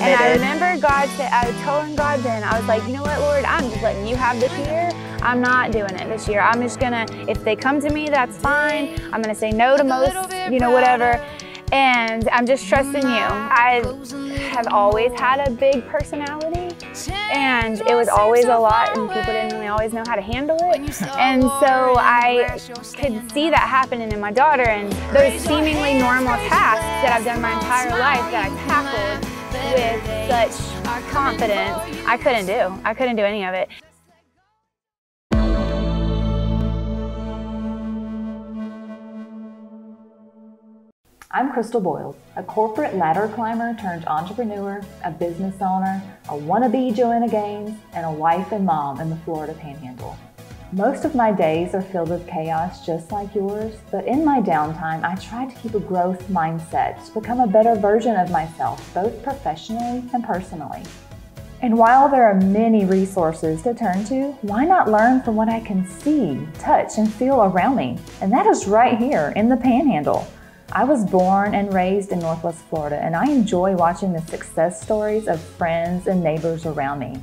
And I remember God said, I was telling God then, I was like, you know what, Lord, I'm just letting you have this year. I'm not doing it this year. I'm just gonna, if they come to me, that's fine. I'm gonna say no to most, you know, whatever. And I'm just trusting you. I have always had a big personality and it was always a lot and people didn't really always know how to handle it. And so I could see that happening in my daughter and those seemingly normal tasks that I've done my entire life that I tackled with such confidence, I couldn't do. I couldn't do any of it. I'm Crystal Boyles, a corporate ladder climber turned entrepreneur, a business owner, a wannabe Joanna Gaines, and a wife and mom in the Florida Panhandle. Most of my days are filled with chaos just like yours, but in my downtime, I try to keep a growth mindset to become a better version of myself, both professionally and personally. And while there are many resources to turn to, why not learn from what I can see, touch, and feel around me? And that is right here in the Panhandle. I was born and raised in Northwest Florida, and I enjoy watching the success stories of friends and neighbors around me.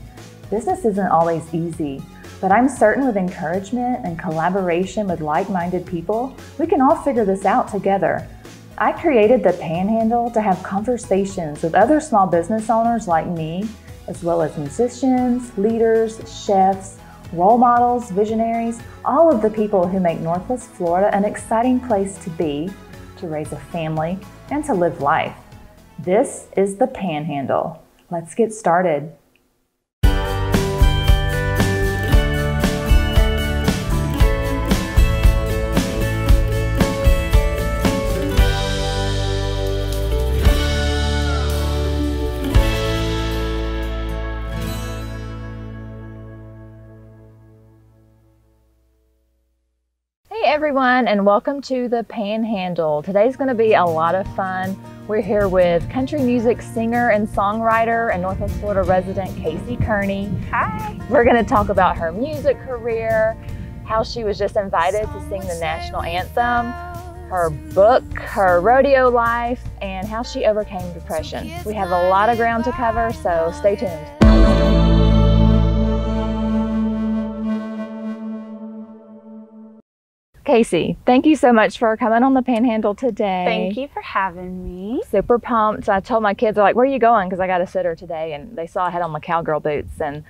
Business isn't always easy, but I'm certain with encouragement and collaboration with like minded people, we can all figure this out together. I created the Panhandle to have conversations with other small business owners like me, as well as musicians, leaders, chefs, role models, visionaries, all of the people who make Northwest Florida an exciting place to be to raise a family, and to live life. This is the Panhandle. Let's get started. Everyone, and welcome to the Panhandle. Today's going to be a lot of fun. We're here with country music singer and songwriter and Northwest Florida resident Casey Kearney. Hi. We're going to talk about her music career, how she was just invited to sing the national anthem, her book, her rodeo life, and how she overcame depression. We have a lot of ground to cover, so stay tuned. Casey, thank you so much for coming on the Panhandle today. Thank you for having me. Super pumped. I told my kids, they're like, where are you going? Because I got a sitter today. And they saw I had on my cowgirl boots. And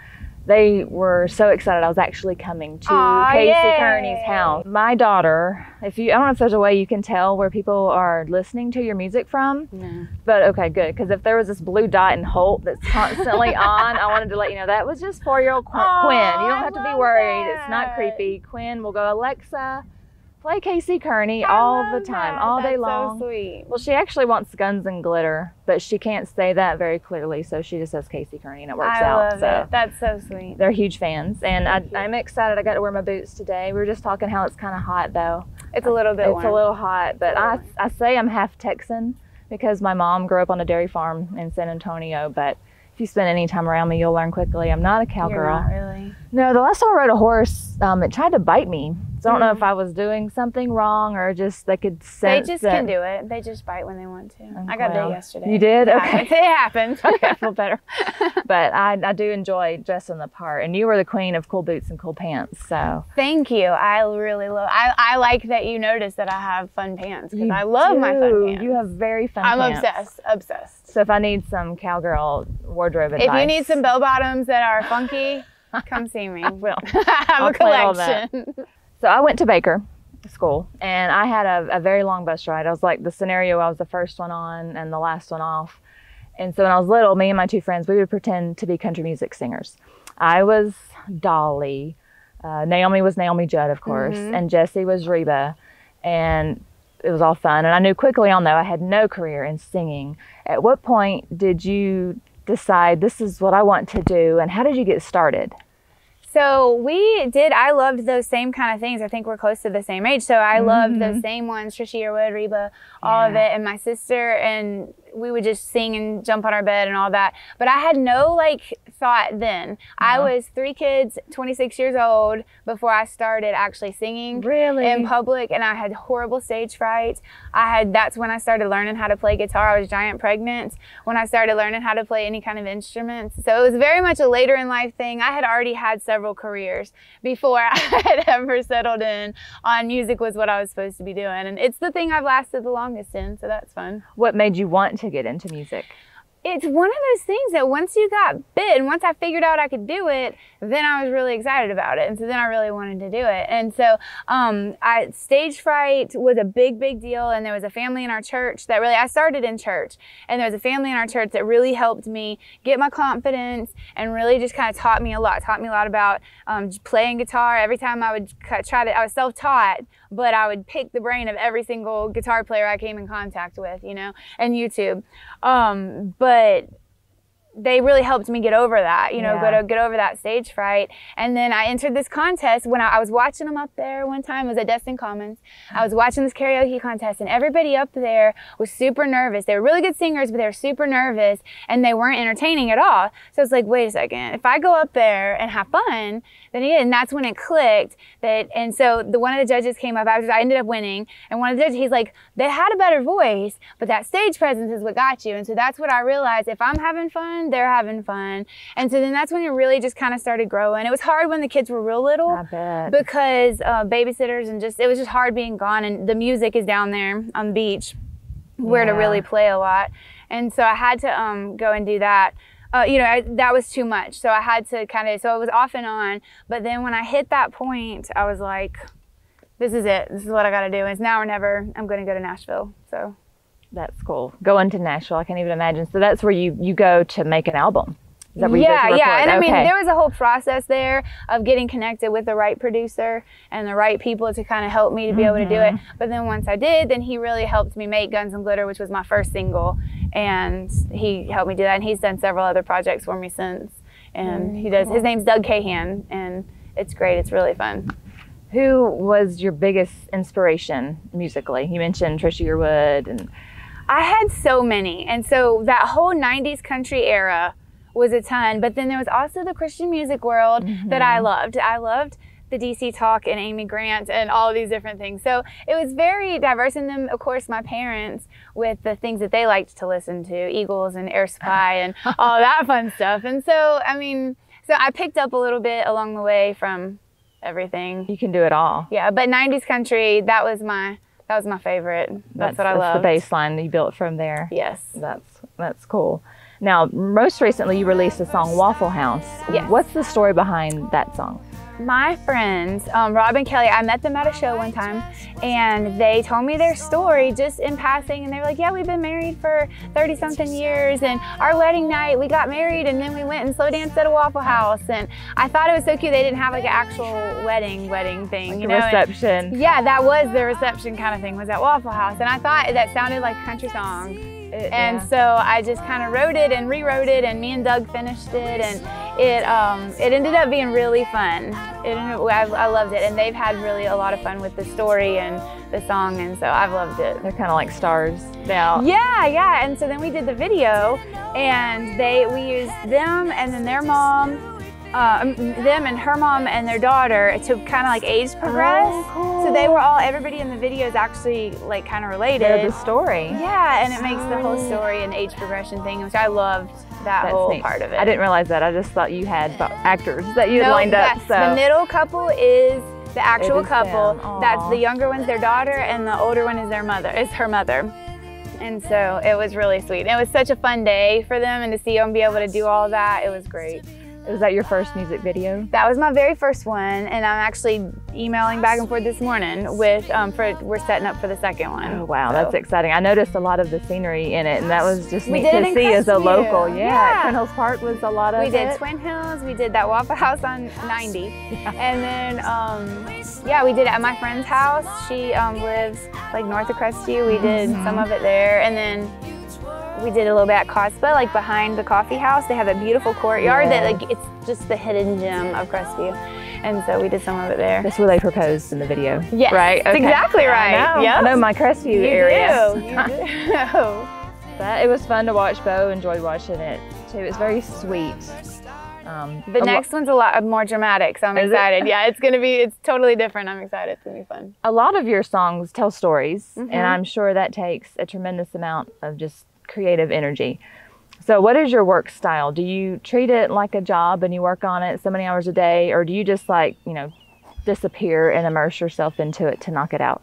they were so excited I was actually coming to Aww, Casey yay. Kearney's house. My daughter, if you, I don't know if there's a way you can tell where people are listening to your music from, no. but okay, good. Because if there was this blue dot in Holt that's constantly on, I wanted to let you know that was just four year old Qu- Quinn. You don't have to be worried. That. It's not creepy. Quinn will go, Alexa, play Casey Kearney I all the time, that. all That's day long. So sweet. Well, she actually wants guns and glitter, but she can't say that very clearly, so she just says Casey Kearney, and it works I out. Love so it. That's so sweet. They're huge fans, and I, am excited. I got to wear my boots today. We were just talking how it's kind of hot though. It's a little bit. It's warm. a little hot, but I I say I'm half Texan because my mom grew up on a dairy farm in San Antonio, but if you spend any time around me, you'll learn quickly. I'm not a cowgirl. You're not really. No, the last time I rode a horse, um, it tried to bite me. So I don't know if mm. I was doing something wrong or just they could sense. They just can do it. They just bite when they want to. Okay. I got bit yesterday. You did? Okay. It happens. okay, I feel better. but I, I do enjoy dressing the part, and you were the queen of cool boots and cool pants. So thank you. I really love. I, I like that you noticed that I have fun pants because I love do. my fun pants. You have very fun. I'm pants. obsessed. Obsessed. So if I need some cowgirl wardrobe advice, if you need some bell bottoms that are funky, come see me. I will. I have I'll a collection. So I went to Baker school and I had a, a, very long bus ride. I was like the scenario I was the first one on and the last one off. And so when I was little, me and my two friends, we would pretend to be country music singers. I was Dolly. Uh, Naomi was Naomi Judd, of course, mm-hmm. and Jesse was Reba. And it was all fun. And I knew quickly on though I had no career in singing. At what point did you decide this is what I want to do and how did you get started? So we did, I loved those same kind of things. I think we're close to the same age. So I mm-hmm. loved those same ones, Trisha Yearwood, Reba, all yeah. of it. And my sister and we would just sing and jump on our bed and all that. But I had no like thought then. I Uh-huh. was three kids, 26 years old before I started actually singing Really? in public and I had horrible stage fright. I had that's when I started learning how to play guitar. I was giant pregnant when I started learning how to play any kind of instruments. So it was very much a later in life thing. I had already had several careers before I had ever settled in on music was what I was supposed to be doing. And it's the thing I've lasted the longest in, so that's fun. What made you want to get into music? It's one of those things that once you got bit and once I figured out I could do it, then I was really excited about it. And so then I really wanted to do it. And so um, I, stage fright was a big, big deal. And there was a family in our church that really, I started in church. And there was a family in our church that really helped me get my confidence and really just kind of taught me a lot, taught me a lot about um, playing guitar. Every time I would try to, I was self taught, but I would pick the brain of every single guitar player I came in contact with, you know, and YouTube. Um, but they really helped me get over that, you know, Yeah. go to get over that stage fright. And then I entered this contest when I, I was watching them up there one time. It was at Destin Commons. I was watching this karaoke contest, and everybody up there was super nervous. They were really good singers, but they were super nervous, and they weren't entertaining at all. So it's like, wait a second, if I go up there and have fun, then yeah, and that's when it clicked. That and so the one of the judges came up after I ended up winning, and one of the judges he's like, they had a better voice, but that stage presence is what got you. And so that's what I realized. If I'm having fun, they're having fun. And so then that's when it really just kind of started growing. It was hard when the kids were real little because uh, babysitters and just it was just hard being gone. And the music is down there on the beach where to really play a lot. And so I had to um, go and do that. Uh, you know, I, that was too much. So I had to kind of, so it was off and on. But then when I hit that point, I was like, this is it. This is what I got to do. And it's now or never. I'm going to go to Nashville. So That's cool. Going to Nashville, I can't even imagine. So that's where you you go to make an album. Is that where you go yeah, yeah. And I mean, there was a whole process there of getting connected with the right producer and the right people to kind of help me to be able to do it. Mm-hmm. But then once I did, then he really helped me make Guns and Glitter, which was my first single, and he helped me do that. And he's done several other projects for me since. And mm, he does. His name's Doug Cahan, and it's great. It's really fun. Who was your biggest inspiration musically? You mentioned Trisha Yearwood and I had so many. And so that whole 90s country era was a ton. But then there was also the Christian music world mm-hmm. that I loved. I loved the DC Talk and Amy Grant and all of these different things. So it was very diverse. And then, of course, my parents with the things that they liked to listen to Eagles and Air Supply and all that fun stuff. And so, I mean, so I picked up a little bit along the way from everything. you can do it all. Yeah, but 90s country, that was my. That was my favorite. That's, what I love. the baseline that you built from there. Yes. That's that's cool. Now, most recently, you released the song Waffle House. Yes. What's the story behind that song? My friends, um, Rob and Kelly, I met them at a show one time and they told me their story just in passing. And they were like, Yeah, we've been married for 30 something years. And our wedding night, we got married and then we went and slow danced at a Waffle House. And I thought it was so cute. They didn't have like an actual wedding, wedding thing, you The know? and- reception. yeah, that was the reception kind of thing, was at Waffle House. And I thought that sounded like a country song. It- And yeah. so I just kind of wrote it and rewrote it, and me and Doug finished it, and it um, it ended up being really fun. It ended, I, I loved it, and they've had really a lot of fun with the story and the song, and so I've loved it. They're kind of like stars now. Yeah, yeah. And so then we did the video, and they we used them and then their mom, um, them and her mom and their daughter to kind of like age progress. Oh, So they were all everybody in the video is actually like kind of related. They're the story. yeah, and it makes the whole story an age progression thing, which I loved that That's whole neat. part of it. I didn't realize that. I just thought you had actors that you had No, lined up. So the middle couple is the actual couple. That's the younger one's their daughter, and the older one is their mother. Is her mother. And so it was really sweet. It was such a fun day for them, and to see them be able to do all that, it was great. Was that your first music video? That was my very first one, and I'm actually emailing back and forth this morning with um, for we're setting up for the second one. Oh wow, So- that's exciting. I noticed a lot of the scenery in it, and that was just We neat did to in see as a local. Yeah, Yeah. Twin Hills Park was a lot of We did it. Twin Hills. We did that Waffle House on 90, and then um, yeah, we did it at my friend's house. She um, lives like north of Crestview. We did Mm-hmm. some of it there, and then we did a little bit at Cospa, like behind the coffee house. They have a beautiful courtyard that like it's just the hidden gem of Crestview, and so we did some of it there. That's where they proposed in the video. Yes, right. that's exactly right. I know. Yep. I know my Crestview You area. do. You do. That it was fun to watch. Bo enjoyed watching it too. It's very sweet. Um, the next one's a lot more dramatic, so I'm excited. It? yeah, it's gonna be. It's totally different. I'm excited. It's gonna be fun. A lot of your songs tell stories, mm-hmm. and I'm sure that takes a tremendous amount of just creative energy. So, what is your work style? Do you treat it like a job and you work on it so many hours a day, or do you just like you know disappear and immerse yourself into it to knock it out?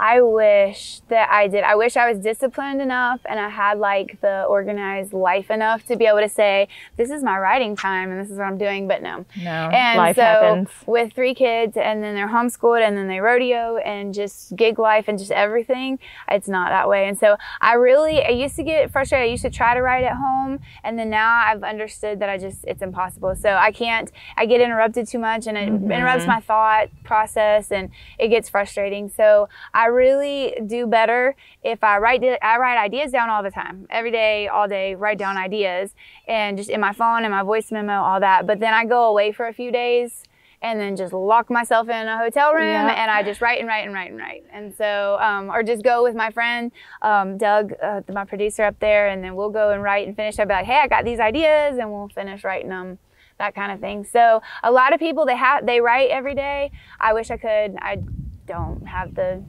I wish that I did. I wish I was disciplined enough and I had like the organized life enough to be able to say, this is my writing time and this is what I'm doing, but no. No. And life so happens. with three kids and then they're homeschooled and then they rodeo and just gig life and just everything, it's not that way. And so I really, I used to get frustrated. I used to try to write at home and then now I've understood that I just, it's impossible. So I can't, I get interrupted too much and it mm-hmm. interrupts my thought process and it gets frustrating. So I really do better if I write I write ideas down all the time, every day, all day, write down ideas, and just in my phone and my voice memo, all that. But then I go away for a few days and then just lock myself in a hotel room yeah. and I just write and write and write and write. And so, um, or just go with my friend um, Doug, uh, my producer up there, and then we'll go and write and finish. I'll be like, hey, I got these ideas, and we'll finish writing them. That kind of thing. So a lot of people they have they write every day. I wish I could. I don't have the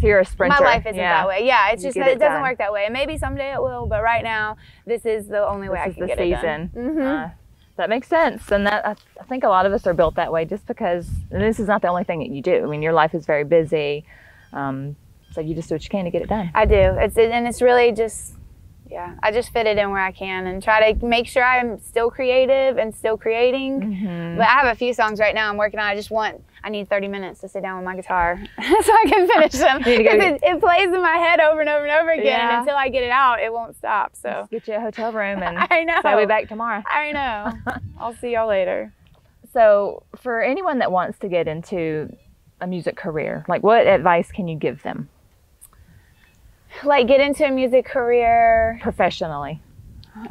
so you're a sprinter. My life isn't yeah. that way. Yeah, it's you just it, it doesn't work that way. And maybe someday it will, but right now, this is the only way this I can the get season. it done. Mm-hmm. Uh, that makes sense, and that I think a lot of us are built that way, just because this is not the only thing that you do. I mean, your life is very busy, um, so you just do what you can to get it done. I do. It's and it's really just yeah, I just fit it in where I can and try to make sure I'm still creative and still creating. Mm-hmm. But I have a few songs right now I'm working on. I just want, I need 30 minutes to sit down with my guitar so I can finish them. Because it, it, plays in my head over and over and over again. Yeah. And until I get it out, it won't stop. So Let's get you a hotel room and I know. So I'll be back tomorrow. I know. I'll see y'all later. So for anyone that wants to get into a music career, like what advice can you give them? like get into a music career professionally.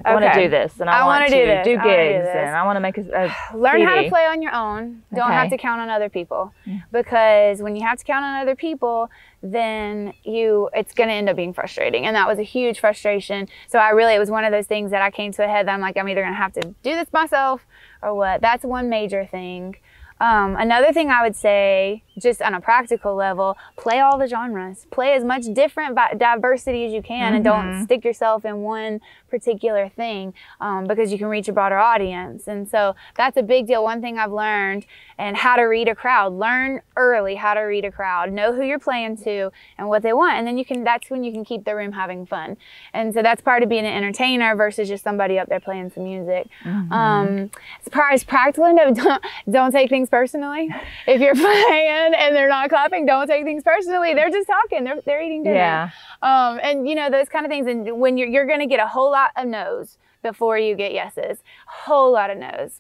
I okay. want to do this, and I, I want to do, this. do gigs, do and I want to make a, a learn CD. how to play on your own. Don't okay. have to count on other people, because when you have to count on other people, then you it's going to end up being frustrating, and that was a huge frustration. So I really it was one of those things that I came to a head. That I'm like I'm either going to have to do this myself or what. That's one major thing. Um, another thing I would say, just on a practical level, play all the genres. Play as much different diversity as you can, mm-hmm. and don't mm-hmm. stick yourself in one particular thing um, because you can reach a broader audience. And so that's a big deal. One thing I've learned and how to read a crowd. Learn early how to read a crowd. Know who you're playing to and what they want. And then you can that's when you can keep the room having fun. And so that's part of being an entertainer versus just somebody up there playing some music. Mm-hmm. Um, as far as practical don't, don't take things personally. If you're playing and they're not clapping, don't take things personally. They're just talking. They're, they're eating dinner. Yeah. Um, and you know, those kind of things. And when you're, you're going to get a whole lot of no's before you get yeses, whole lot of no's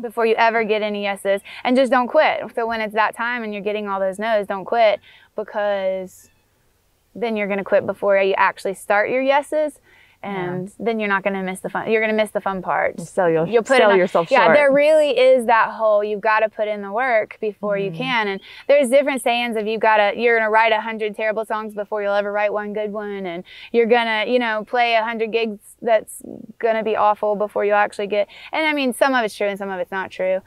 before you ever get any yeses. And just don't quit. So when it's that time and you're getting all those no's, don't quit because then you're going to quit before you actually start your yeses and yeah. then you're not going to miss the fun. You're going to miss the fun part. Sell, your, You'll put sell yourself yeah, short. there really is that whole. You've got to put in the work before mm. you mm-hmm. can. And there's different sayings of you've got to. You're going to write a hundred terrible songs before you'll ever write one good one, and you're gonna, you know, play a hundred gigs that's going to be awful before you actually get. And I mean, some of it's true and some of it's not true.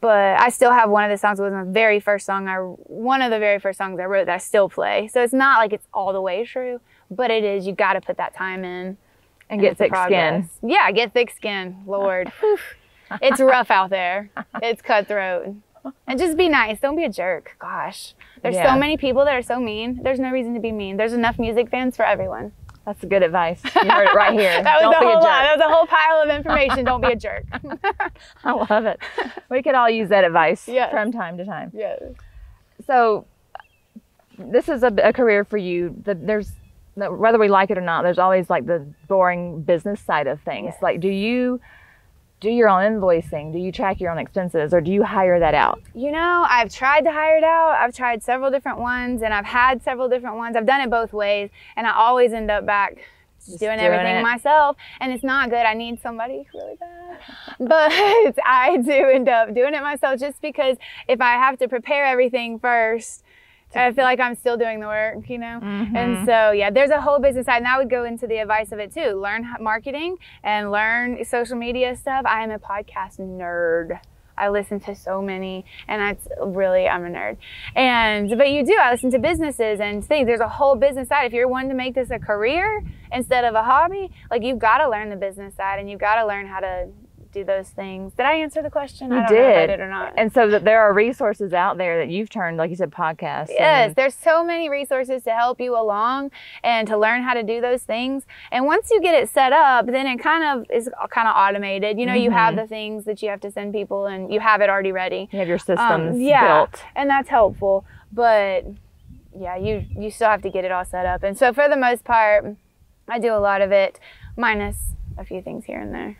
But I still have one of the songs was my very first song I one of the very first songs I wrote that I still play. So it's not like it's all the way true, but it is. You got to put that time in and get thick skin. Yeah, get thick skin. Lord, it's rough out there. It's cutthroat. And just be nice. Don't be a jerk. Gosh, there's yeah. so many people that are so mean. There's no reason to be mean. There's enough music fans for everyone. That's good advice. You heard it right here. that was Don't a whole a lot. That was a whole pile of information. Don't be a jerk. I love it. We could all use that advice yes. from time to time. Yes. So, this is a, a career for you. The, there's whether we like it or not, there's always like the boring business side of things. Yes. Like, do you do your own invoicing? Do you track your own expenses or do you hire that out? You know, I've tried to hire it out. I've tried several different ones and I've had several different ones. I've done it both ways and I always end up back just doing, doing everything it. myself and it's not good. I need somebody really bad. But I do end up doing it myself just because if I have to prepare everything first, I feel like I'm still doing the work, you know? Mhm. And so, yeah, there's a whole business side, and I would go into the advice of it too. Learn marketing and learn social media stuff. I am a podcast nerd. I listen to so many, and that's really, I'm a nerd. And, but you do, I listen to businesses and things. There's a whole business side. If you're wanting to make this a career instead of a hobby, like you've got to learn the business side and you've got to learn how to do those things. Did I answer the question? You I don't know if I did. did or not. And so that there are resources out there that you've turned, like you said, podcasts. Yes, and- there's so many resources to help you along and to learn how to do those things. And once you get it set up, then it kind of is kind of automated. You know, you have Mhm. the things that you have to send people and you have it already ready. you have your Um, systems yeah, built. and that's helpful. But yeah, you you still have to get it all set up. And so for the most part, I do a lot of it, minus a few things here and there.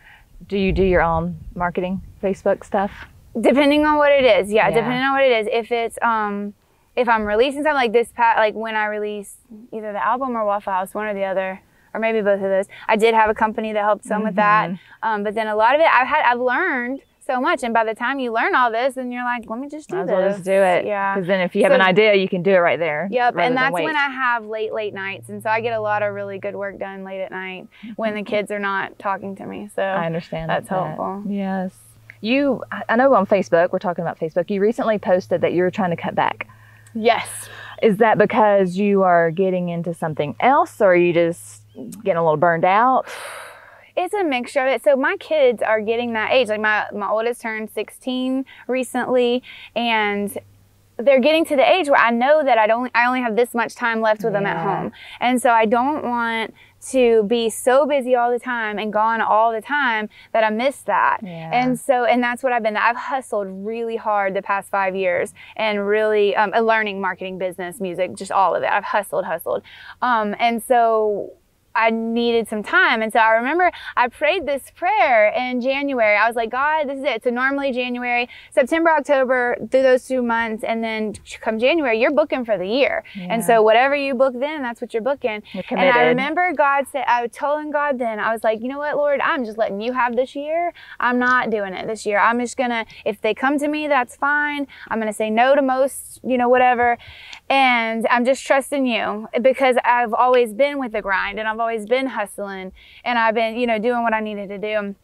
Do you do your own marketing, Facebook stuff? Depending on what it is, yeah, Yeah. Depending on what it is, if it's um, if I'm releasing something like this, pat like when I release either the album or Waffle House, one or the other, or maybe both of those. I did have a company that helped some with that, Mm-hmm. um, but then a lot of it, I've had, I've learned so much, and by the time you learn all this, then you're like, let me just do Might this. well just do it. Yeah. Because then if you have So- an idea, you can do it right there. Yep, and that's when I have late, late nights, and so I get a lot of really good work done late at night when the kids are not talking to me. So I understand. That's that. helpful. Yes. You, I- know on Facebook, we're talking about Facebook, you recently posted that you were trying to cut back. yes, Is that because you are getting into something else or are you just getting a little burned out? It's a mixture of it. So my kids are getting that age. Like my my oldest turned 16 recently, and they're getting to the age where I know that I don't I only have this much time left with them at home. And so I don't want to be so busy all the time and gone all the time that I miss that. Yeah. And so and that's what I've been I've hustled really hard the past 5 years and really um, learning marketing, business, music, just all of it. I've hustled, hustled. Um, and so I needed some time. And so I remember I prayed this prayer in January. I was like, God, this is it. So normally January, September, October, through those two months, and then come January, you're booking for the year. And so whatever you book then, that's what you're booking. You're and I remember God said, I was telling God then, I was like, you know what, Lord, I'm just letting you have this year. I'm not doing it this year. I'm just gonna, if they come to me, that's fine. I'm gonna say no to most, you know, whatever. And I'm just trusting you because I've always been with the grind and I've always been hustling and I've been, you know, doing what I needed to do.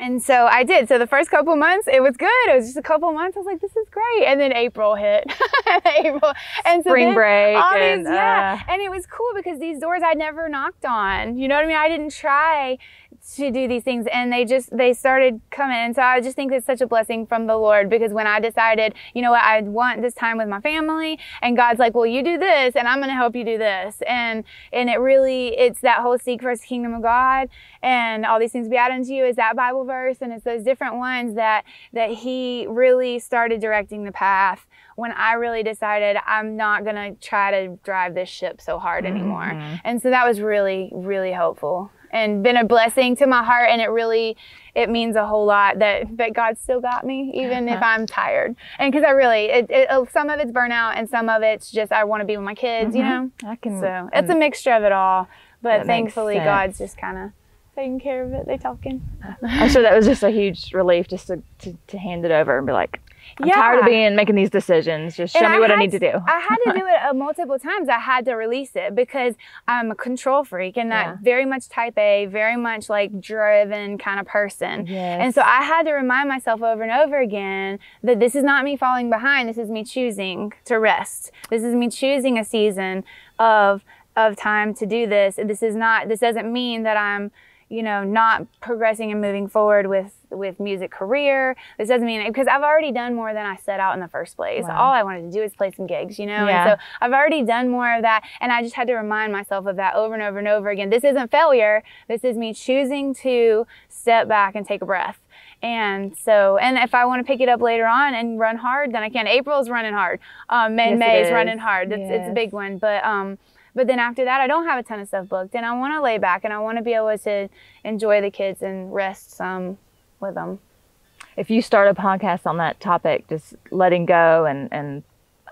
And so I did. So the first couple months, it was good. It was just a couple months. I was like, this is great. And then April hit. April. And so Spring break All and, these, yeah. uh, And it was cool because these doors I never knocked on. You know what I mean? I didn't try to do these things and they just they started coming and so i just think it's such a blessing from the lord because when i decided you know what i want this time with my family and god's like well you do this and i'm going to help you do this and and it really it's that whole seek first the kingdom of god and all these things be added unto you is that bible verse and it's those different ones that that he really started directing the path when I really decided I'm not going to try to drive this ship so hard anymore. And so that was really, really helpful and been a blessing to my heart. And it really, it means a whole lot that, that God still got me, even if I'm tired. And because I really, it, it, uh, some of it's burnout and some of it's just I want to be with my kids, you know? I can. So it's a mixture of it all. But thankfully. God's just kind of taking care of it. They talking. I'm sure that was just a huge relief just to, to, to hand it over and be like, I'm tired of being making these decisions. Just show And me what I need to do. I had to do it uh, multiple times. I had to release it because I'm a control freak and that Yeah. very much type A, very much like driven kind of person. Yes. And so I had to remind myself over and over again that this is not me falling behind. This is me choosing to rest. This is me choosing a season of of time to do this. This is not this doesn't mean that I'm you know not progressing and moving forward with with music career. This doesn't mean because i've already done more than i set out in the first place. Wow. all i wanted to do is play some gigs you know? Yeah. and so i've already done more of that and i just had to remind myself of that over and over and over again. This isn't failure. This is me choosing to step back and take a breath. And so and if i want to pick it up later on and run hard then i can. April's running hard. Um Yes, and it may's is. running hard. It's, it's a big one but um but then after that, I don't have a ton of stuff booked, and I want to lay back and I want to be able to enjoy the kids and rest some with them. if you start a podcast on that topic, just letting go and, and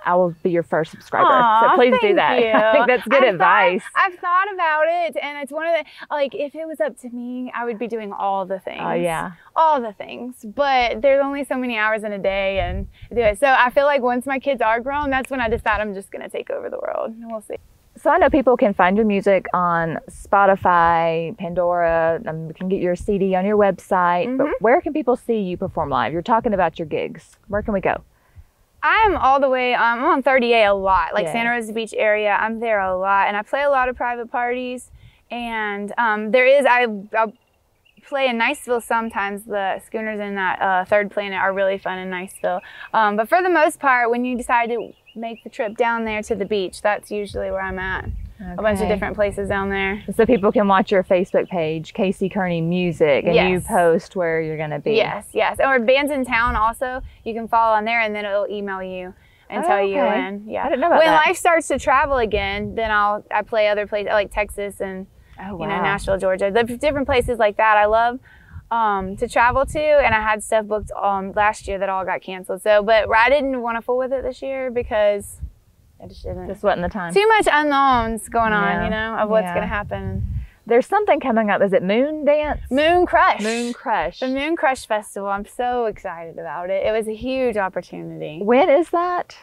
I will be your first subscriber. Aw, so please do that. you. I think that's good I've advice. Thought, I've thought about it, and it's one of the like if it was up to me, I would be doing all the things. Oh yeah. all the things. But there's only so many hours in a day, and do it. So I feel like once my kids are grown, that's when I decide I'm just gonna take over the world. We'll see. So I know people can find your music on Spotify, Pandora. Um, you can get your CD on your website. But Mm-hmm. where can people see you perform live? You're talking about your gigs. Where can we go? I'm all the way. Um, I'm on 30A a lot, like Yeah. Santa Rosa Beach area. I'm there a lot, and I play a lot of private parties. And um, there is I I'll play in Niceville sometimes. The schooners in that uh, Third Planet are really fun in Niceville. Um, but for the most part, when you decide to make the trip down there to the beach, that's usually where I'm at. A bunch of different places down there. So people can watch your Facebook page, Casey Kearney Music, and you post where you're going to be. Yes, yes. Or Bandsintown also. You can follow on there and then it'll email you and Oh, tell you when. Yeah. I didn't know about when that. life starts to travel again, then I'll I play other places like Texas and Oh, wow. you know Nashville, Georgia. The different places like that I love um, to travel to and I had stuff booked um, last year that all got canceled. So but I didn't want to fool with it this year because I just didn't. Just wasn't the time. Too much unknowns going on, Yeah. you know, of what's Yeah. gonna happen. There's something coming up. Is it Moon Dance? Moon Crush. Moon Crush. The Moon Crush Festival. I'm so excited about it. It was a huge opportunity. When is that?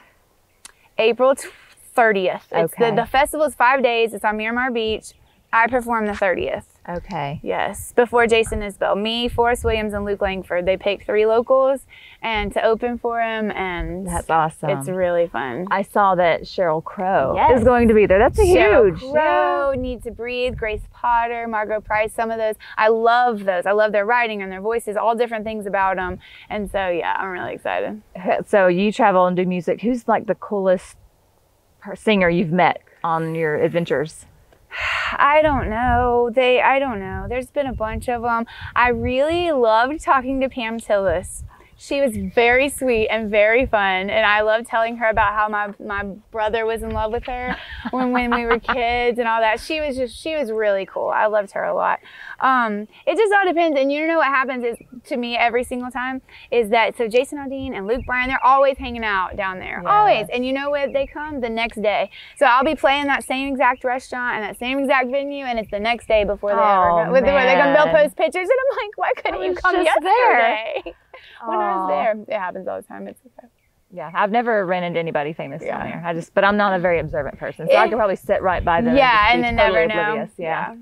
April t- 30th. It's Okay. the, the festival is five days. It's on Miramar Beach. I perform the 30th. Okay. Yes, before Jason Isbell. Me, Forrest Williams, and Luke Langford. They picked three locals and to open for him, and That's awesome. it's really fun. I saw that Sheryl Crow Yes. is going to be there. That's a Sheryl huge. Crow, NEEDTOBREATHE, Grace Potter, Margo Price, some of those. I love those. I love their writing and their voices, all different things about them. And so, yeah, I'm really excited. So you travel and do music. Who's like the coolest singer you've met on your adventures? I don't know. They, I don't know. There's been a bunch of them. I really loved talking to Pam Tillis. She was very sweet and very fun, and I loved telling her about how my my brother was in love with her when when we were kids and all that. She was just she was really cool. I loved her a lot. Um, it just all depends, and you know what happens is to me every single time is that so Jason Aldean and Luke Bryan they're always hanging out down there, always. And you know what? They come the next day, so I'll be playing that same exact restaurant and that same exact venue, and it's the next day before they Oh, ever go. Where they come, they'll post pictures, and I'm like, why couldn't you come yesterday? there. when I was there. It happens all the time. It's okay. Yeah, I've never ran into anybody famous Yeah. down there. I just, but I'm not a very observant person, so I could probably sit right by them. yeah, and, and then totally never know. Yeah. Yeah.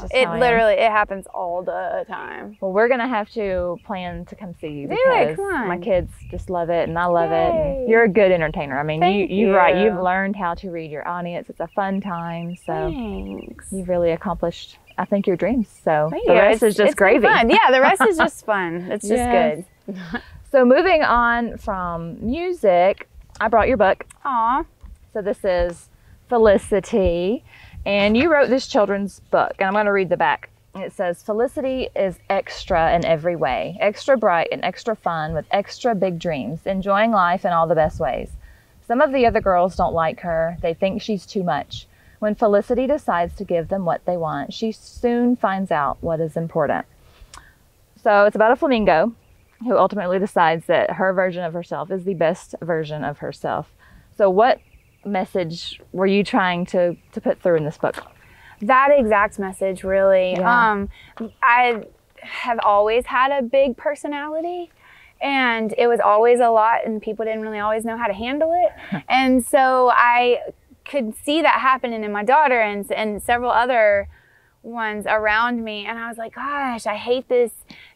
Just it how I am. literally it happens all the time. Well, we're gonna have to plan to come see you Do it, because come on. my kids just love it and I love it. Yay. And you're a good entertainer. I mean, Thank you you right. you. You've learned how to read your audience. It's a fun time. So Thanks. you've really accomplished, I think, your dreams. So Thank the you. rest It's- is just gravy. Fun. Yeah, the rest is just fun. It's just Yes. good. So moving on from music, I brought your book. Aw. So this is Felicity, and you wrote this children's book, and I'm going to read the back. It says Felicity is extra in every way, extra bright and extra fun with extra big dreams, enjoying life in all the best ways. Some of the other girls don't like her. They think she's too much. When Felicity decides to give them what they want, she soon finds out what is important. So it's about a flamingo who ultimately decides that her version of herself is the best version of herself. So what message were you trying to, to put through in this book? that exact message really Yeah. um i have always had a big personality and it was always a lot and people didn't really always know how to handle it and so i could see that happening in my daughter and, and several other ones around me and i was like gosh i hate this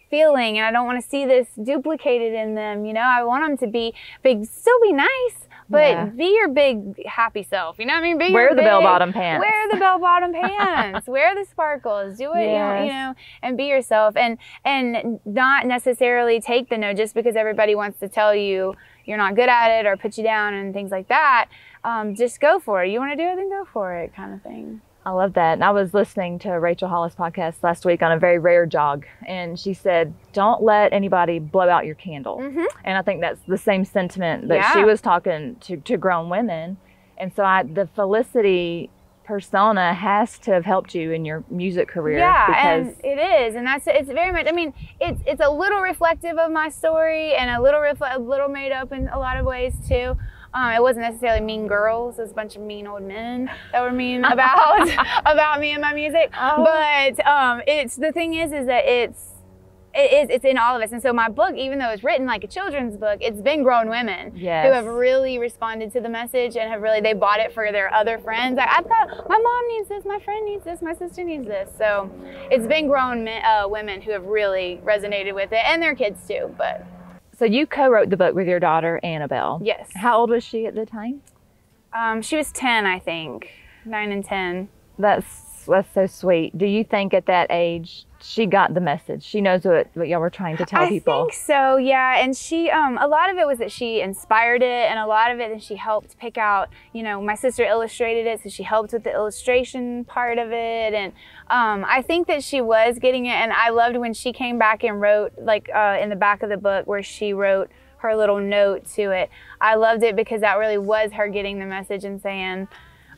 feeling and i don't want to see this duplicated in them you know? I want them to be big still be nice but Yeah. be your big happy self you know what i mean? Be Wear the big- bell-bottom pants. wear the bell bottom pants. Wear the sparkles. Do it you know- you know and be yourself and and not necessarily take the no just because everybody wants to tell you you're not good at it or put you down and things like that um, just go for it you want to do it then go for it kind of thing I love that. And I was listening to Rachel Hollis podcast last week on a very rare jog, and she said, "Don't let anybody blow out your candle." And I think that's the same sentiment that she Mm-hmm. Was talking to to grown women. And so I, the Felicity persona has to have helped you in your music career. yeah and it is and that's it's very much i mean it's it's a little reflective of my story and a little refle- a little made up in a lot of ways too Um, it wasn't necessarily mean girls; it was a bunch of mean old men that were mean about about me and my music. Oh. But um, it's the thing is, is that it's it is it's in all of us and so my book even though it's written like a children's book it's been grown women Yes. who have really responded to the message and have really they bought it for their other friends like i've got my mom needs this my friend needs this my sister needs this so it's been grown men, uh, women who have really resonated with it and their kids too but So you co-wrote the book with your daughter Annabelle. yes How old was she at the time? um, she was 10 i think 9 and 10 That's that's so sweet. Do you think at that age she got the message? She knows what, what y'all were trying to tell I people. I think so, yeah. And she, um, a lot of it was that she inspired it, and a lot of it that she helped pick out. You know, my sister illustrated it, so she helped with the illustration part of it, and um, I think that she was getting it. And I loved when she came back and wrote, like uh, in the back of the book, where she wrote her little note to it. I loved it because that really was her getting the message and saying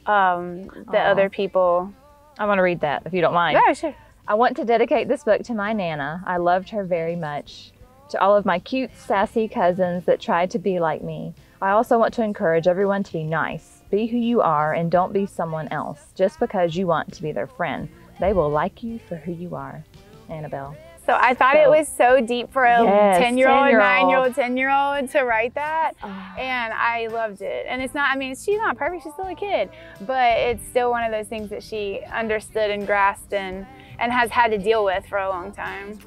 um, that Aw. other people. I want to read that if you don't mind. Yeah, sure. I want to dedicate this book to my Nana. I loved her very much. To all of my cute, sassy cousins that tried to be like me. I also want to encourage everyone to be nice. Be who you are and don't be someone else just because you want to be their friend. They will like you for who you are. Annabelle. So I thought So- it was so deep for a Yes, 10 year old, 10-year-old. 9 year old, 10 year old to write that. Ah. And I loved it. And it's not, I mean, she's not perfect, she's still a kid, but it's still one of those things that she understood and grasped and, and has had to deal with for a long time.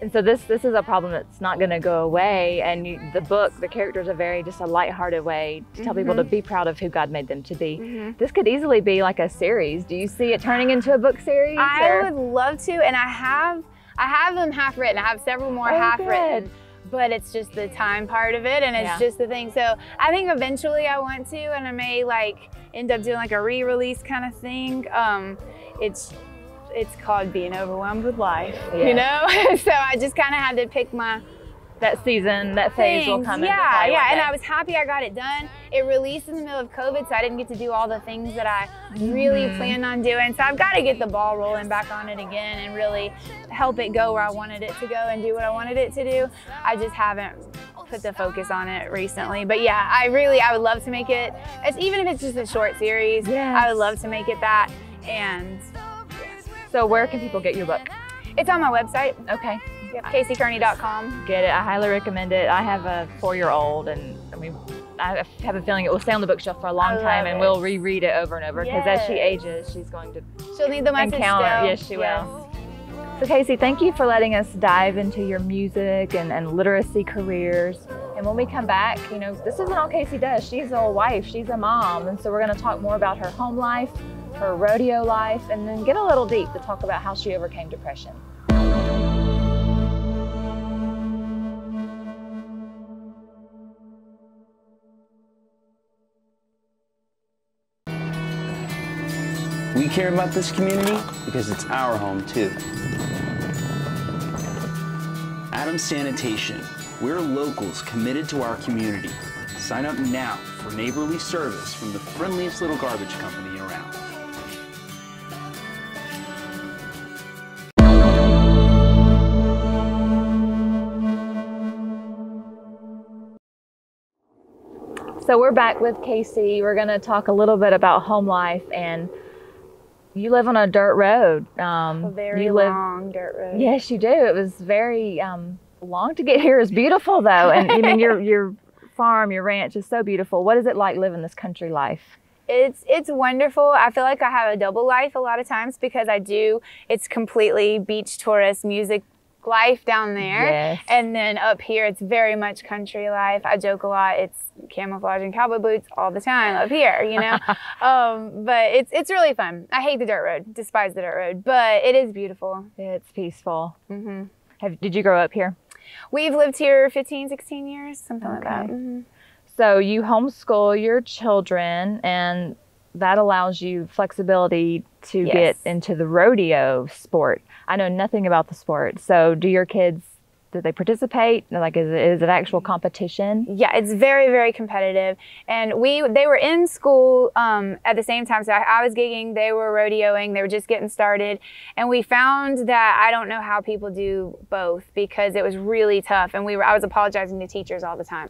And so this this is a problem that's not going to go away. And you, the book, the characters are very just a lighthearted way to tell people to be proud of who God made them to be. This could easily be like a series. Do you see it turning into a book series? I or- would love to, and I have, I have them half written. I have several more Oh, half good. written. But it's just the time part of it, and it's Yeah. just the thing. So I think eventually I want to, and I may like end up doing like a re-release kind of thing. Um, it's it's called being overwhelmed with life, Yeah. you know. so I just kind of had to pick my that season, that phase will come Yeah, yeah. And. I was happy I got it done. It released in the middle of COVID, so I didn't get to do all the things that I really Mm-hmm. planned on doing. So I've got to get the ball rolling back on it again and really help it go where I wanted it to go and do what I wanted it to do. I just haven't put the focus on it recently. But yeah, I really I would love to make it as even if it's just a short series. I would love to make it that. And So where can people get your book? it's on my website, Okay, yep, caseykearney.com. get it. I highly recommend it. I have a four-year-old, and I mean, I have a feeling it will stay on the bookshelf for a long time, and we'll reread it over and over because as she ages, she's going to She'll need the message encounter. Yes, she will. So Casey, thank you for letting us dive into your music and, and literacy careers. And when we come back, you know, this isn't all Casey does. She's a wife, she's a mom, and so we're going to talk more about her home life, her rodeo life, and then get a little deep to talk about how she overcame depression. We care about this community because it's our home too. Adams Sanitation. We're locals committed to our community. Sign up now for neighborly service from the friendliest little garbage company around. So we're back with Casey. We're going to talk a little bit about home life and you live on a dirt road. Um, A very you live, long dirt road. Yes, you do. It was very um, long to get here. It's beautiful though, and I mean your your farm, your ranch is so beautiful. What is it like living this country life? It's it's wonderful. I feel like I have a double life a lot of times because I do. It's completely beach tourist music life down there, Yes. and then up here it's very much country life. I joke a lot. It's camouflage and cowboy boots all the time up here, you know. um, but it's it's really fun. I hate the dirt road, despise the dirt road, but it is beautiful. It's peaceful. hmm Have, did you grow up here? We've lived here 15, 16 years, something like that. Okay. Mhm. So you homeschool your children, and that allows you flexibility to Yes. get into the rodeo sport. I know nothing about the sport. So do your kids do they participate? Like, is it, is it actual competition? Yeah, it's very, very competitive. And we, they were in school um, at the same time. So I, I was gigging, they were rodeoing, they were just getting started. And we found that I don't know how people do both because it was really tough. And we were, I was apologizing to teachers all the time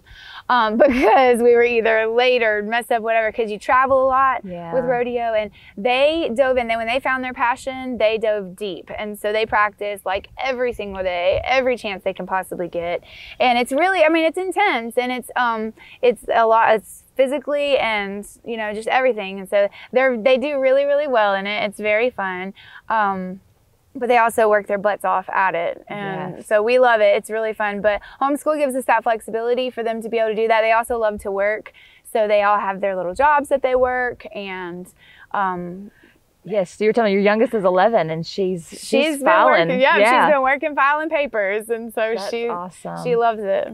um, because we were either late or messed up, whatever, because you travel a lot Yeah. with rodeo. And they dove in. Then when they found their passion, they dove deep. And so they practiced like every single day, every chance they can possibly get. And it's really, I mean, it's intense and it's, um, it's a lot, it's physically and, you know, just everything. And so they're, they do really, really well in it. It's very fun. Um, but they also work their butts off at it. And Yes. so we love it. It's really fun. But homeschool gives us that flexibility for them to be able to do that. They also love to work. So they all have their little jobs that they work. And um, Yes, so you're telling me your youngest is 11 and she's she's, she's been filing. working. Yeah, she's been working filing papers. And so That's she, awesome. she loves it.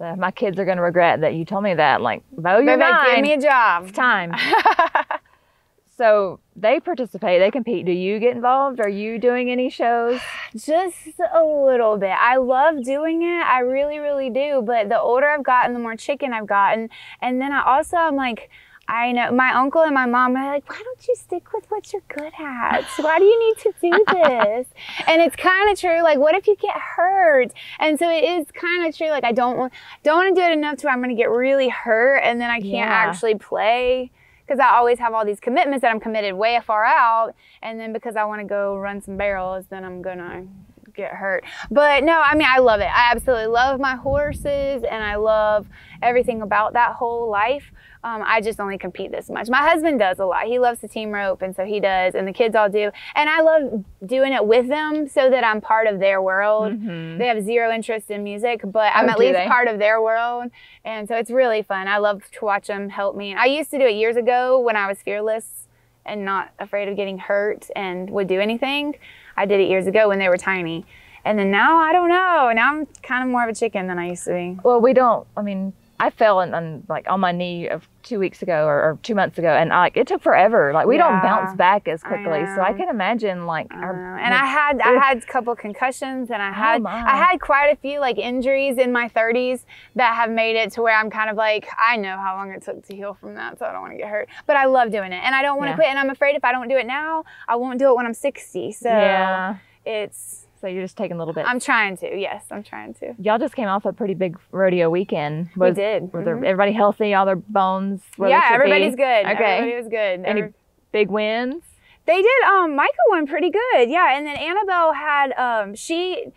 Uh, my kids are going to regret that you told me that. Like, you're They're like, give me a job. It's time. so they participate, they compete. Do you get involved? Are you doing any shows? Just a little bit. I love doing it. I really, really do. But the older I've gotten, the more chicken I've gotten. And then I also, I'm like, I know my uncle and my mom are like, why don't you stick with what you're good at? Why do you need to do this? and it's kind of true. Like, what if you get hurt? And so it is kind of true. Like, I don't want, don't want to do it enough to where I'm going to get really hurt and then I can't Yeah. actually play because I always have all these commitments that I'm committed way far out, and then because I want to go run some barrels, then I'm gonna get hurt. But no, I mean I love it. I absolutely love my horses, and I love everything about that whole life. Um, I just only compete this much. My husband does a lot. He loves the team rope, and so he does, and the kids all do. And I love doing it with them so that I'm part of their world. They have zero interest in music, but I'm Mm-hmm. Oh, at least they? part of their world. And so it's really fun. I love to watch them help me. I used to do it years ago when I was fearless and not afraid of getting hurt and would do anything. I did it years ago when they were tiny. And then now I don't know. Now I'm kind of more of a chicken than I used to be. Well, we don't. I mean, I fell on, on like on my knee of two weeks ago or, or two months ago, and I, like it took forever. Like we don't bounce back as I quickly, so I can imagine like. I our-. And I had I had a couple concussions and I oh, had Oh. I had quite a few like injuries in my 30s that have made it to where I'm kind of like I know how long it took to heal from that so I don't want to get hurt. But I love doing it and I don't want to Yeah. quit and I'm afraid if I don't do it now, I won't do it when I'm 60. So yeah. it's So you're just taking a little bit. I'm trying to. Yes, I'm trying to. Y'all just came off a pretty big rodeo weekend. Was, did. Was there everybody healthy? All their bones? yeah, everybody's be? good. Okay. Everybody was good. Any Every- big wins? They did. Um, Micah won pretty good. Yeah, and then Annabelle had. Um, she.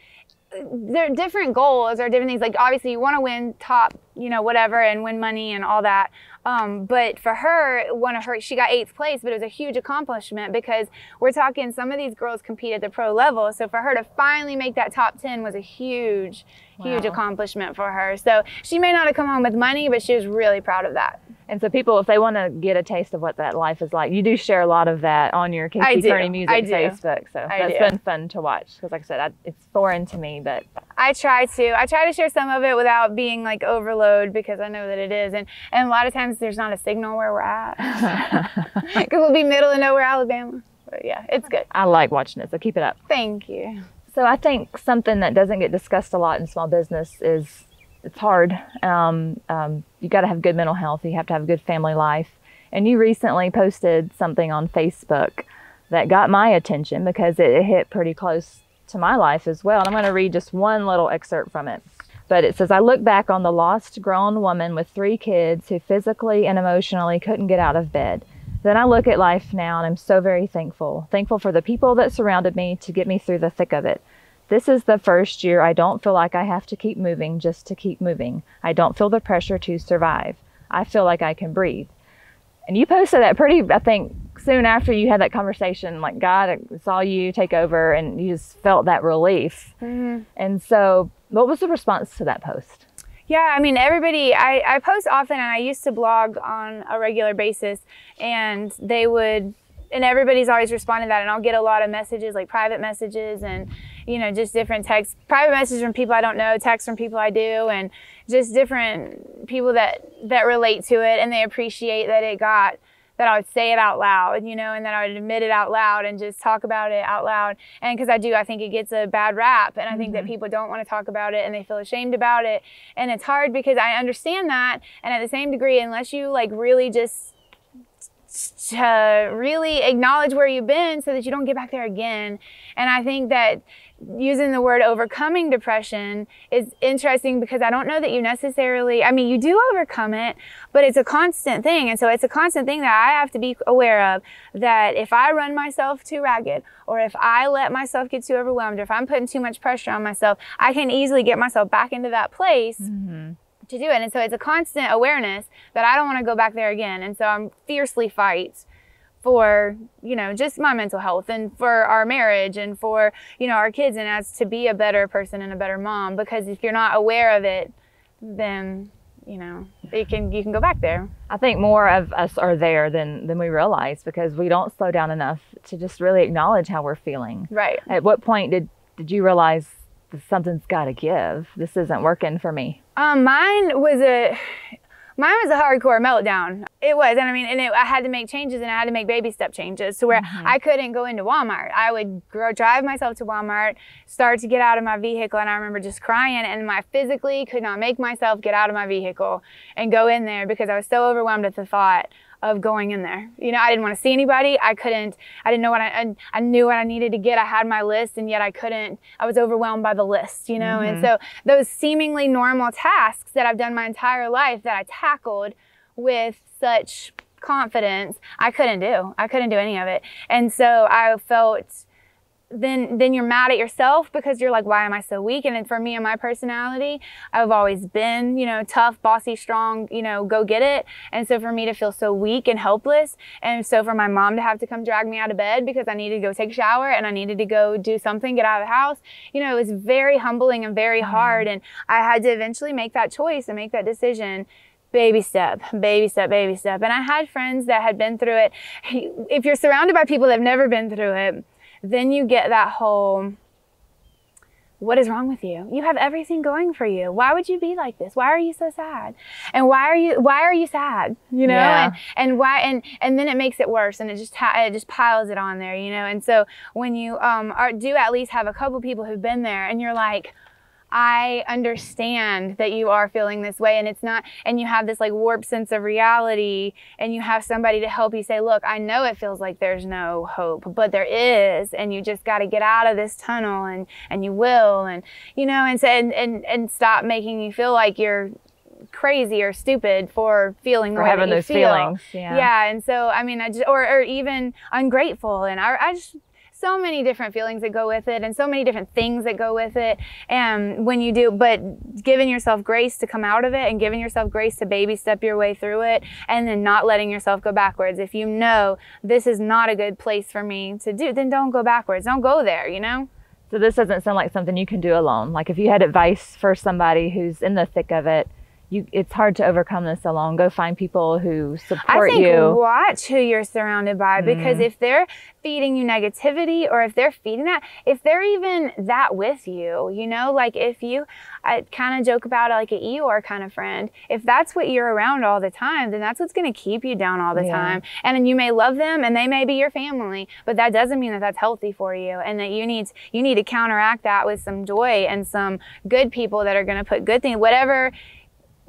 They're different goals or different things. Like obviously, you want to win top, you know, whatever, and win money and all that. Um, but for her, one of her, she got eighth place, but it was a huge accomplishment because we're talking some of these girls compete at the pro level. So for her to finally make that top ten was a huge, huge accomplishment for her. So she may not have come home with money, but she was really proud of that. And so people, if they want to get a taste of what that life is like, you do share a lot of that on your Casey. Kearney Music. Facebook. So I that's do. been fun to watch because, like I said, I, it's foreign to me, but I try to. I try to share some of it without being like overload because I know that it is. And and a lot of times there's not a signal where we're at because we'll be middle of nowhere, Alabama. But yeah, it's good. I like watching it. So keep it up. Thank you. So I think something that doesn't get discussed a lot in small business is it's hard. Um, um, you got to have good mental health. You have to have a good family life. And you recently posted something on Facebook that got my attention because it, it hit pretty close to my life as well. And I'm going to read just one little excerpt from it. But it says, I look back on the lost grown woman with three kids who physically and emotionally couldn't get out of bed. Then I look at life now and I'm so very thankful. Thankful for the people that surrounded me to get me through the thick of it. This is the first year I don't feel like I have to keep moving just to keep moving. I don't feel the pressure to survive. I feel like I can breathe. And you posted that pretty, I think, soon after you had that conversation. Like, God saw you take over and you just felt that relief. Mm-hmm. And so, what was the response to that post? Yeah, I mean, everybody, I, I post often and I used to blog on a regular basis, and they would, and everybody's always responding to that. And I'll get a lot of messages, like private messages, and, you know, just different texts, private messages from people I don't know, texts from people I do, and just different people that, that relate to it and they appreciate that it got that I would say it out loud, you know, and that I would admit it out loud and just talk about it out loud. And because I do, I think it gets a bad rap. And I think that Mm-hmm. people don't want to talk about it and they feel ashamed about it. And it's hard because I understand that. And at the same degree, unless you like really just to really acknowledge where you've been so that you don't get back there again. And I think that using the word overcoming depression is interesting because I don't know that you necessarily, I mean, you do overcome it, but it's a constant thing. And so it's a constant thing that I have to be aware of that if I run myself too ragged or if I let myself get too overwhelmed or if I'm putting too much pressure on myself, I can easily get myself back into that place mm-hmm. to do it. And so it's a constant awareness that I don't want to go back there again. And so I'm fiercely fight for, you know, just my mental health and for our marriage and for, you know, our kids and as to be a better person and a better mom. Because if you're not aware of it, then, you know, it can you can go back there. I think more of us are there than than we realize because we don't slow down enough to just really acknowledge how we're feeling. Right. At what point did did you realize something's got to give? This isn't working for me. Um, mine was a mine was a hardcore meltdown. It was, and I mean, and it, I had to make changes, and I had to make baby step changes to where mm-hmm. I couldn't go into Walmart. I would grow, drive myself to Walmart, start to get out of my vehicle, and I remember just crying, and I physically could not make myself get out of my vehicle and go in there because I was so overwhelmed at the thought of going in there. You know, I didn't want to see anybody. I couldn't. I didn't know what I. I, I knew what I needed to get. I had my list, and yet I couldn't. I was overwhelmed by the list. You know, and mm-hmm. so those seemingly normal tasks that I've done my entire life that I tackled with such confidence, I couldn't do. I couldn't do any of it, and so I felt then then you're mad at yourself because you're like why am i so weak and then for me and my personality i've always been you know tough bossy strong you know go get it and so for me to feel so weak and helpless and so for my mom to have to come drag me out of bed because i needed to go take a shower and i needed to go do something get out of the house you know it was very humbling and very mm-hmm. hard and i had to eventually make that choice and make that decision baby step, baby step, baby step. And I had friends that had been through it. If you're surrounded by people that have never been through it, then you get that whole what is wrong with you? You have everything going for you. Why would you be like this? Why are you so sad? And why are you why are you sad? You know, Yeah. and and why and and then it makes it worse and it just ha- it just piles it on there, you know. And so when you um are, do at least have a couple people who've been there and you're like I understand that you are feeling this way and it's not and you have this like warped sense of reality and you have somebody to help you say, "Look, I know it feels like there's no hope, but there is and you just got to get out of this tunnel and and you will." And you know, and so, and, and and stop making you feel like you're crazy or stupid for feeling the For having you those feel. feelings, yeah. Yeah, and so I mean, I just or or even ungrateful and I, I just so many different feelings that go with it and so many different things that go with it and when you do but giving yourself grace to come out of it and giving yourself grace to baby step your way through it and then not letting yourself go backwards. If you know this is not a good place for me to do then don't go backwards. Don't go there you know? So this doesn't sound like something you can do alone. Like if you had advice for somebody who's in the thick of it, you it's hard to overcome this alone. Go find people who support I think you. watch who you're surrounded by mm-hmm. because if they're feeding you negativity or if they're feeding that, if they're even that with you, you know, like if you, I kind of joke about it like an Eeyore kind of friend. If that's what you're around all the time, then that's what's going to keep you down all the Yeah. time. And then you may love them and they may be your family, but that doesn't mean that that's healthy for you and that you need you need to counteract that with some joy and some good people that are going to put good things, whatever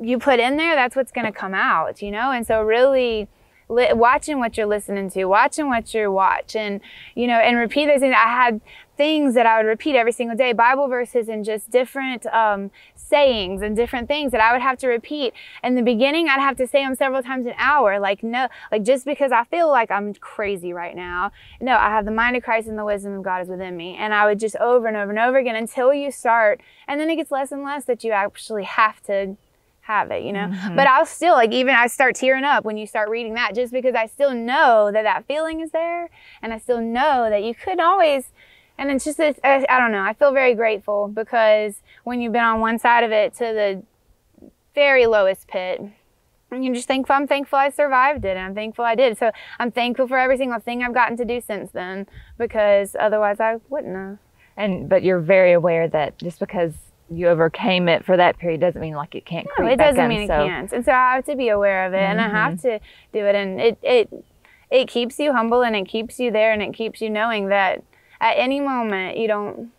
you put in there, that's what's going to come out, you know? And so really li- watching what you're listening to, watching what you watch and, you know, and repeat those things. I had things that I would repeat every single day, Bible verses and just different um, sayings and different things that I would have to repeat. In the beginning, I'd have to say them several times an hour. Like, no, like just because I feel like I'm crazy right now. No, I have the mind of Christ and the wisdom of God is within me. And I would just over and over and over again until you start. And then it gets less and less that you actually have to have it, you know. Mm-hmm. But I'll still like even I start tearing up when you start reading that just because I still know that that feeling is there and I still know that you couldn't always and it's just this, I, I don't know. I feel very grateful because when you've been on one side of it to the very lowest pit, and you're just thankful. I'm thankful I survived it, and I'm thankful I did. So I'm thankful for every single thing I've gotten to do since then, because otherwise I wouldn't have. and but you're very aware that just because you overcame it for that period doesn't mean like it can't No, it doesn't in. mean so it can't. And so I have to be aware of it and I have mm-hmm. to do it. And it, it it keeps you humble and it keeps you there and it keeps you knowing that at any moment you don't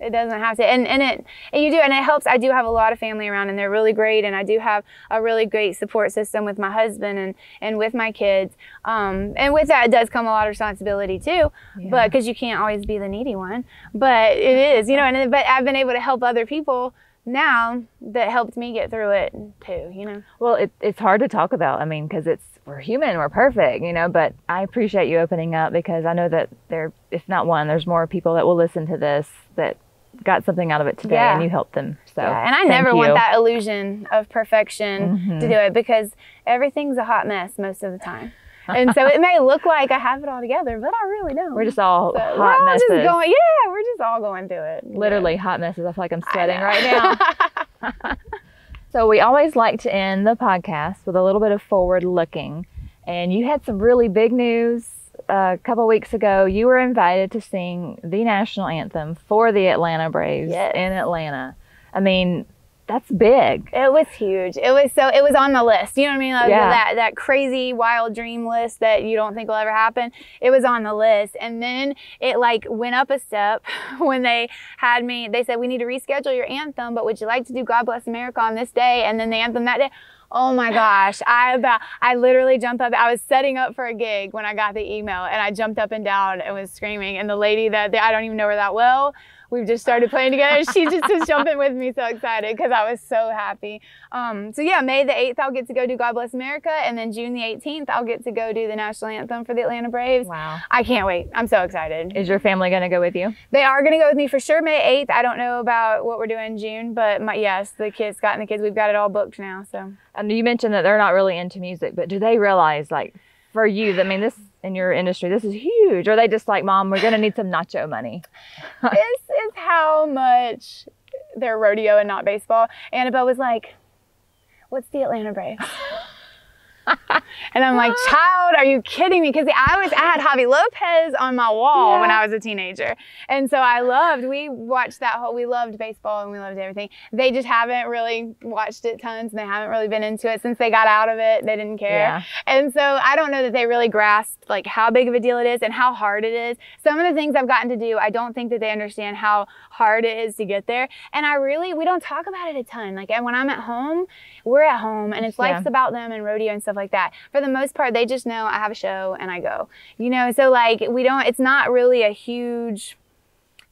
it doesn't have to and, and it and you do and it helps. I do have a lot of family around and they're really great and i do have a really great support system with my husband and and with my kids. Um, and with that it does come a lot of responsibility too yeah. but because you can't always be the needy one but it is you know and but i've been able to help other people now that helped me get through it too you know? Well it, it's hard to talk about i mean because it's we're human we're perfect you know but i appreciate you opening up because i know that there if not one there's more people that will listen to this that got something out of it today yeah. and you helped them so yeah. and i never you. want that illusion of perfection mm-hmm. to do it because everything's a hot mess most of the time and so it may look like I have it all together, but I really don't. We're just all so hot we're all messes. Just going, yeah, we're just all going through it. Literally yeah. hot messes. I feel like I'm sweating right now. so we always like to end the podcast with a little bit of forward looking. And you had some really big news a couple weeks ago. You were invited to sing the national anthem for the Atlanta Braves yes. in Atlanta. I mean, that's big. It was huge. It was so it was on the list. You know what I mean? Like yeah. that that crazy wild dream list that you don't think will ever happen. It was on the list. And then it like went up a step when they had me they said we need to reschedule your anthem, but would you like to do God Bless America on this day and then the anthem that day? Oh my gosh. I about I literally jumped up. I was setting up for a gig when I got the email and I jumped up and down and was screaming and the lady that I don't even know her that well we've just started playing together. She just was jumping with me, so excited because I was so happy. Um, so yeah, May the 8th, I'll get to go do God Bless America, and then June the 18th, I'll get to go do the national anthem for the Atlanta Braves. Wow. I can't wait. I'm so excited. Is your family going to go with you? They are going to go with me for sure May 8th. I don't know about what we're doing in June, but my, yes, the kids, Scott and the kids, we've got it all booked now. So. And you mentioned that they're not really into music, but do they realize like for you, I mean, this in your industry, this is huge. Or are they just like, Mom, we're gonna need some nacho money? this is how much they're rodeo and not baseball. Annabelle was like, What's the Atlanta Braves? and I'm like, child, are you kidding me? Because I was, I had Javy Lopez on my wall yeah. when I was a teenager. And so I loved, we watched that whole, we loved baseball and we loved everything. They just haven't really watched it tons and they haven't really been into it since they got out of it. They didn't care. Yeah. And so I don't know that they really grasped like how big of a deal it is and how hard it is. Some of the things I've gotten to do, I don't think that they understand how hard it is to get there. And I really, we don't talk about it a ton. Like, and when I'm at home, we're at home and it's yeah. life's about them and rodeo and stuff like that. For the most part, they just know I have a show and I go, you know, so like we don't, it's not really a huge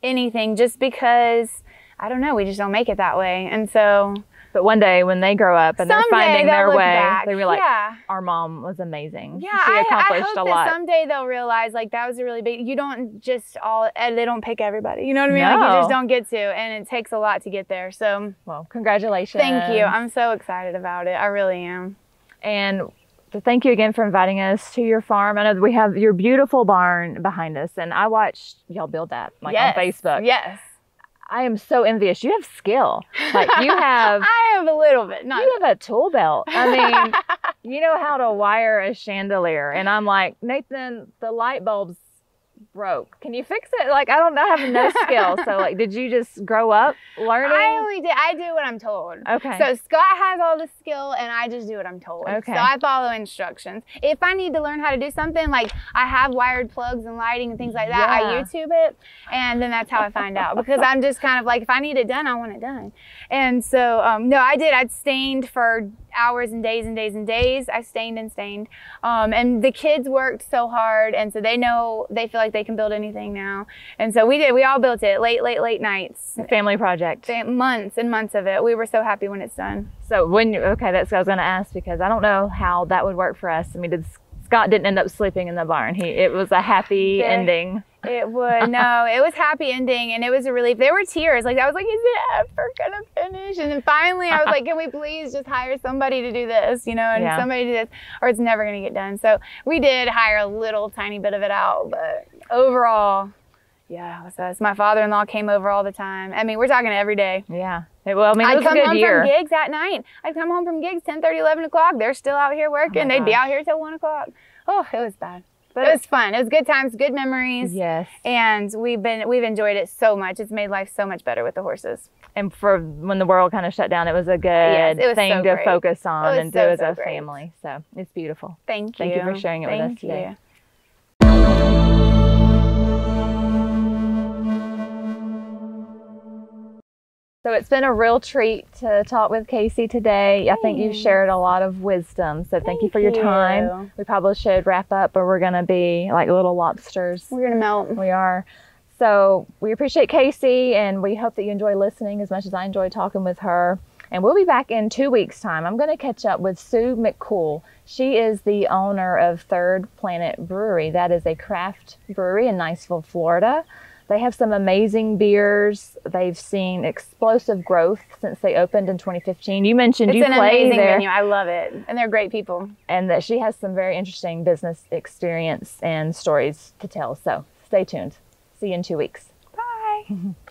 anything just because I don't know, we just don't make it that way. And so but one day when they grow up and someday they're finding their way, back. they realize yeah. our mom was amazing. Yeah, she accomplished I, I hope a lot. That someday they'll realize like that was a really big. You don't just all they don't pick everybody. You know what I mean? No. Like you just don't get to, and it takes a lot to get there. So well, congratulations. Thank you. I'm so excited about it. I really am. And thank you again for inviting us to your farm. I know we have your beautiful barn behind us, and I watched y'all build that like yes. on Facebook. Yes. I am so envious. You have skill. Like you have I have a little bit. Not you have a tool belt. I mean, you know how to wire a chandelier. And I'm like, Nathan, the light bulbs broke. Can you fix it? Like I don't know, I have no skill. So like, did you just grow up learning? I only did. I do what I'm told. Okay. So Scott has all the skill, and I just do what I'm told. Okay. So I follow instructions. If I need to learn how to do something, like I have wired plugs and lighting and things like that, yeah. I YouTube it, and then that's how I find out. Because I'm just kind of like, if I need it done, I want it done. And so um, no, I did. I'd stained for hours and days and days and days. I stained and stained. Um, and the kids worked so hard. And so they know, they feel like they can build anything now. And so we did, we all built it late, late, late nights. A family project. Months and months of it. We were so happy when it's done. So when, okay, that's what I was going to ask because I don't know how that would work for us. I mean, did Scott didn't end up sleeping in the barn. He, it was a happy ending. It would no, it was happy ending, and it was a relief. There were tears. Like I was like, is it ever gonna finish? And then finally, I was like, can we please just hire somebody to do this? You know, and yeah. somebody do this, or it's never gonna get done. So we did hire a little tiny bit of it out, but overall, yeah, it was us. My father-in-law came over all the time. I mean, we're talking every day. Yeah. Well, I mean, I'd come home year. from gigs at night. I'd come home from gigs 10, 30, 11 o'clock. They're still out here working. Oh They'd gosh. be out here till one o'clock. Oh, it was bad. But it was fun. It was good times, good memories. Yes. And we've been we've enjoyed it so much. It's made life so much better with the horses. And for when the world kind of shut down, it was a good yes, was thing so to focus on and so, do as so a great. family. So it's beautiful. Thank you. Thank you for sharing it Thank with us today. You. So it's been a real treat to talk with Casey today. I think you've shared a lot of wisdom. So thank, you for your you. time. We probably should wrap up, but we're going to be like little lobsters. We're gonna melt. We are. So we appreciate Casey and we hope that you enjoy listening as much as I enjoy talking with her. And we'll be back in two weeks' time. I'm going to catch up with Sue McCool. She is the owner of Third Planet Brewery. That is a craft brewery in Niceville, Florida. They have some amazing beers. They've seen explosive growth since they opened in 2015. You mentioned It's you an play amazing there venue. I love it, and they're great people. and that she has some very interesting business experience and stories to tell. So stay tuned. See you in two weeks. Bye.